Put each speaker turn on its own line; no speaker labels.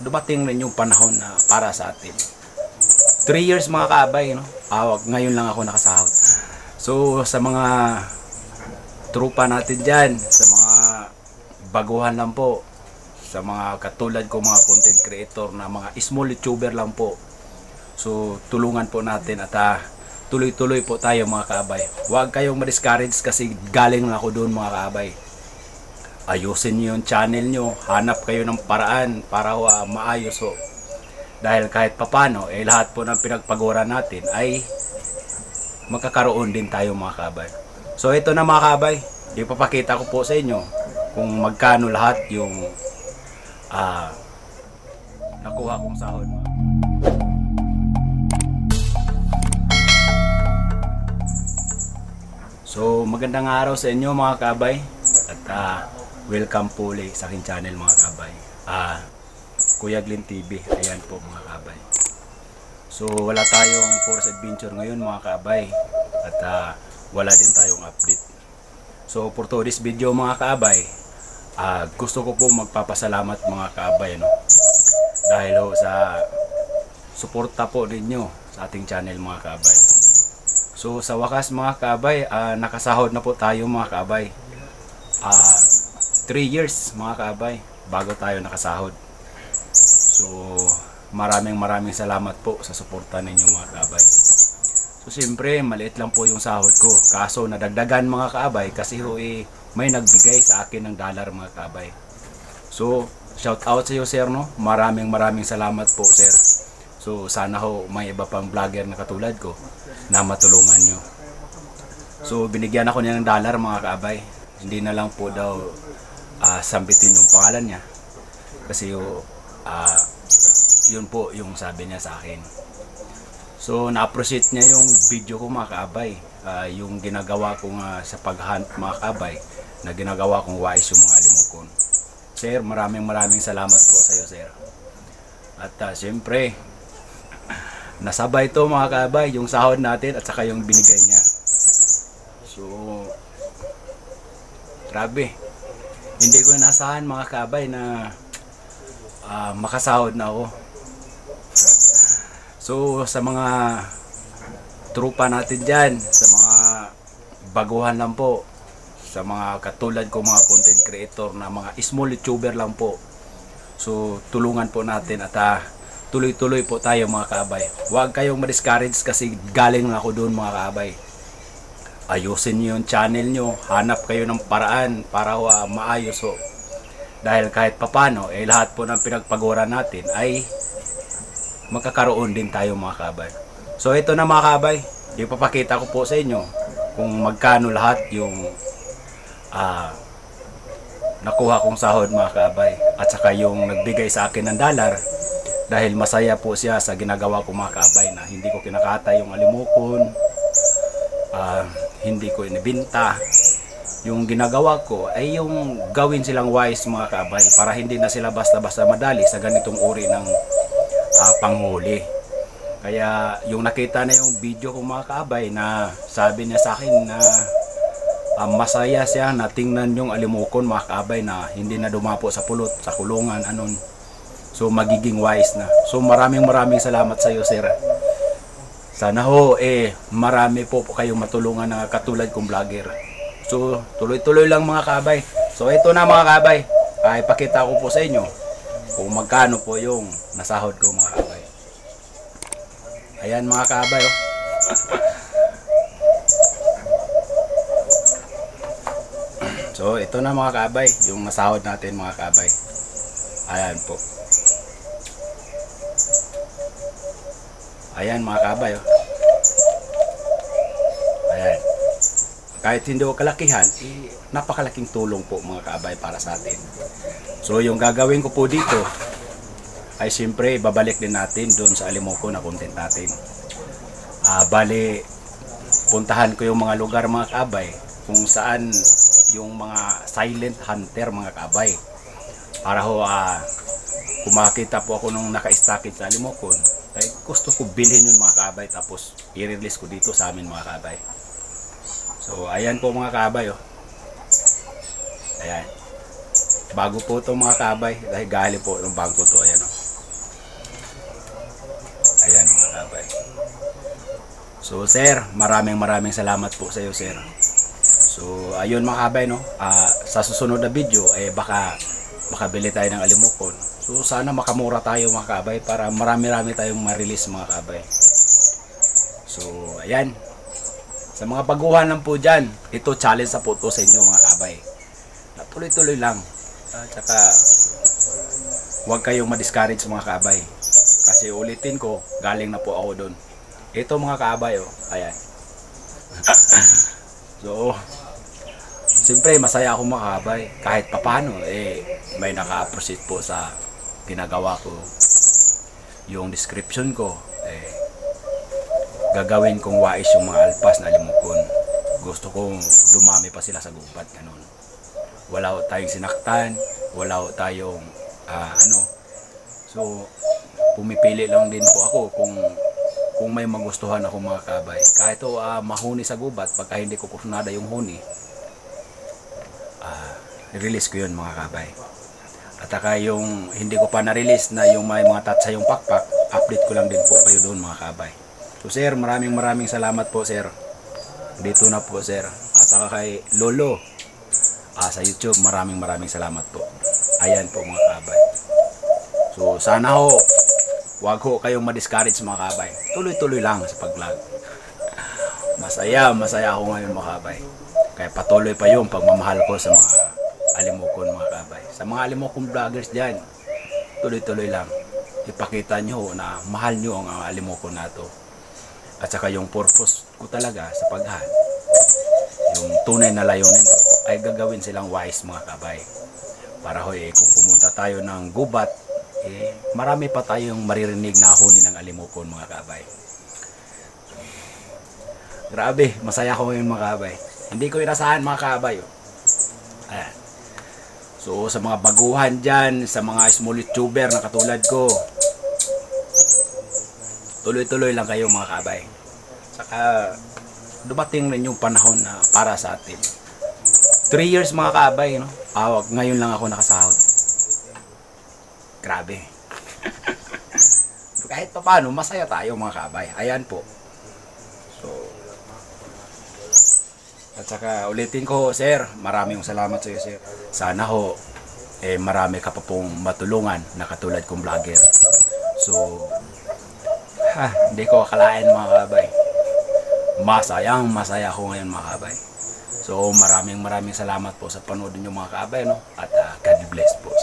dumating rin yung panahon na para sa atin. 3 years mga kaabay, no? Awag, ngayon lang ako nakasahod. So, sa mga trupa natin dyan, sa mga baguhan lang po, sa mga katulad ko mga content creator na mga small YouTuber lang po. So, tulungan po natin at ah, tuloy-tuloy po tayo mga kaabay. Huwag kayong ma-discourage kasi galing lang ako doon mga kaabay. Ayusin niyo yung channel nyo, hanap kayo ng paraan para uh, maayos ho. Dahil kahit papano, eh lahat po ng pinagpagura natin ay magkakaroon din tayo mga kabay. So ito na mga kabay, ipapakita ko po sa inyo kung magkano lahat yung ah nakuha kong sahod. Mga. So magandang araw sa inyo mga kabay at ah, welcome po ulit sa aking channel mga kabay. Ah, Kuya Glenn TV, ayan po mga kabay. So wala tayong force adventure ngayon mga kaabay at ah, wala din tayong update. So for today's video mga kaabay, ah, gusto ko po magpapasalamat mga kaabay no. Dahil ho sa suporta po ninyo sa ating channel mga kaabay. So sa wakas mga kaabay, ah, nakasahod na po tayo mga kaabay. Ah, 3 years mga kaabay bago tayo nakasahod. So, maraming maraming salamat po sa suporta ninyo mga kaabay. So, siyempre, maliit lang po yung sahod ko. Kaso, nadagdagan mga kaabay kasi ho eh, may nagbigay sa akin ng dollar mga kaabay. So, shout out sa iyo sir no. Maraming maraming salamat po sir. So, sana ho may iba pang vlogger na katulad ko na matulungan nyo. So, binigyan ako niya ng dollar mga kaabay. Hindi na lang po daw ah, sambitin yung pangalan niya. Kasi ah, yun po yung sabi niya sa akin. So, na-appreciate niya yung video ko mga kaabay. Ah, yung ginagawa ko nga sa paghunt mga kaabay na ginagawa kong wise yung mga alimukon. Sir, maraming maraming salamat po sa iyo, sir. At ah, siyempre, nasabay to mga kaabay, yung sahod natin at saka yung binigay niya. So, grabe. Hindi ko inasahan mga kaabay na ah, makasahod na ako. So sa mga trupa natin dyan, sa mga baguhan lang po, sa mga katulad ko mga content creator na mga small YouTuber lang po. So tulungan po natin at ah, tuloy-tuloy po tayo mga kaabay. Huwag kayong ma-discourage kasi galing ako doon mga kaabay. Ayusin niyo yung channel nyo, hanap kayo ng paraan para uh, maayos ho. Dahil kahit papano, eh lahat po ng pinagpagura natin ay magkakaroon din tayo mga kabay. So ito na mga kabay, ipapakita ko po sa inyo kung magkano lahat yung ah, nakuha kong sahod mga kabay. At saka yung nagbigay sa akin ng dollar dahil masaya po siya sa ginagawa ko mga kabay na hindi ko kinakata yung alimukon, ah, hindi ko inibinta. Yung ginagawa ko ay yung gawin silang wise mga kabay para hindi na sila basta-basta madali sa ganitong uri ng ah, panghuli. Kaya yung nakita na yung video ko mga kaabay na sabi niya sa akin na ah, masaya siya na tingnan yung alimukon mga kaabay na hindi na dumapo sa pulot, sa kulungan, anon. So magiging wise na. So maraming maraming salamat sa iyo sir. Sana ho eh marami po po kayong matulungan na katulad kong vlogger. So tuloy-tuloy lang mga kabay. So ito na mga kabay. Ay pakita ko po sa inyo kung magkano po yung nasahod ko mga kabay. Ayan mga kabay oh. So ito na mga kabay, yung nasahod natin mga kabay. Ayan po. Ayan mga kabay oh. Ayan. Kahit hindi ko kalakihan, eh, napakalaking tulong po mga kabay para sa atin. So yung gagawin ko po dito ay siyempre babalik din natin doon sa Alimoko na content natin. Ah, bali puntahan ko yung mga lugar mga kabay kung saan yung mga silent hunter mga kabay. Para ho ah, kumakita po ako nung naka-stockage sa limokon. Ay gusto ko bilhin yun mga kabay tapos i-release ko dito sa amin mga kabay. So ayan po mga kabay oh. ayan. Bago po ito mga kabay dahil gali po ng bangko to ayan oh. ayan mga kabay. So sir maraming maraming salamat po sa iyo sir. So ayun mga kabay no? Uh, sa susunod na video eh baka makabili tayo ng alimokon. So sana makamura tayo mga kabay para marami-rami tayong ma-release mga kabay. So ayan, sa mga baguhan lang po dyan, ito challenge sa po to sa inyo mga kabay. Na Tuloy-tuloy lang. At saka, huwag kayong ma-discourage mga kabay. Kasi ulitin ko, galing na po ako doon. Ito mga kabay, oh. Ayan. so, siyempre masaya ako mga kabay. Kahit papano, eh, may naka-appreciate po sa ginagawa ko. Yung description ko, eh, gagawin kong wais yung mga alpas na limukon. Gusto kong dumami pa sila sa gubat, ganun. Wala tayong sinaktan, wala tayong ah, ano. So, pumipili lang din po ako kung kung may magustuhan ako mga kabay. Kahit o ah, mahuni sa gubat, pagka hindi ko kusunada yung huni, ah, release ko yun mga kabay. At saka yung hindi ko pa na-release na yung may mga tatsa yung pakpak, update ko lang din po kayo doon mga kabay. So sir, maraming maraming salamat po sir. Dito na po sir. At saka kay Lolo ah, sa YouTube, maraming maraming salamat po. Ayan po mga kabay. So sana ho, wag ho kayong ma-discourage mga kabay. Tuloy-tuloy lang sa pag-vlog. Masaya, masaya ako ngayon mga kabay. Kaya patuloy pa yung pagmamahal ko sa mga alimokon mga kabay. Sa mga alimokon vloggers dyan, tuloy-tuloy lang. Ipakita nyo na mahal nyo ang alimokon na to. At saka yung purpose ko talaga sa paghan, yung tunay na layunin ko, ay gagawin silang wise mga kabay. Para ho eh, kung pumunta tayo ng gubat, eh, marami pa tayong maririnig na huni ng alimokon mga kabay. Grabe, masaya ko ngayon mga kabay. Hindi ko inasahan mga kabay. Oh. Ayan. So sa mga baguhan dyan, sa mga small YouTuber na katulad ko, tuloy-tuloy lang kayo mga kabay. Saka dumating rin yung panahon na para sa atin. 3 years mga kabay, no? Awag, ngayon lang ako nakasahod. Grabe. Kahit pa paano, masaya tayo mga kabay. Ayan po. At saka ulitin ko, sir, maraming salamat sa iyo, sir. Sana ho, eh, marami ka pa pong matulungan na katulad kong vlogger. So, ha, hindi ko akalain mga kabay. Masayang masaya ako ngayon mga kabay. So, maraming maraming salamat po sa panood niyo mga kabay, no? At ah, God bless po.